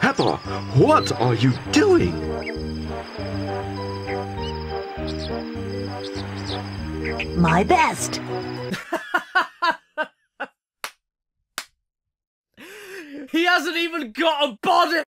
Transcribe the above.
Peppa, what are you doing? My best. He hasn't even got a body!